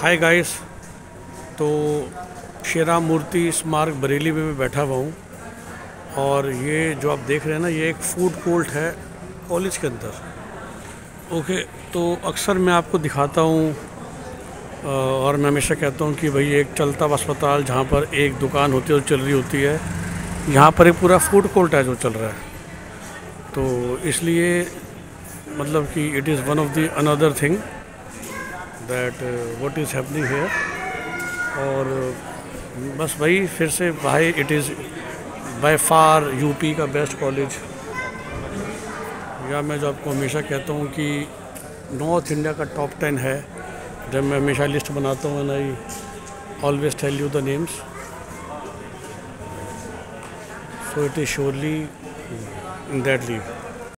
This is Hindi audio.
हाय गाइस तो शेरा मूर्ति स्मारक बरेली में मैं बैठा हुआ हूँ और ये जो आप देख रहे हैं ना, ये एक फ़ूड कोर्ट है कॉलेज के अंदर। ओके तो अक्सर मैं आपको दिखाता हूँ और मैं हमेशा कहता हूँ कि भाई एक चलता हुआ अस्पताल जहाँ पर एक दुकान होती है जो चल रही होती है, यहाँ पर एक पूरा फ़ूड कोर्ट है जो चल रहा है। तो इसलिए मतलब कि it is one of the another thing that what is happening here और, बस भाई फिर से भाई it is by far UP का बेस्ट कॉलेज या मैं जो आपको हमेशा कहता हूँ कि नॉर्थ इंडिया का टॉप टेन है। जब मैं हमेशा लिस्ट बनाता हूँ I always tell you the names so it is surely in that leave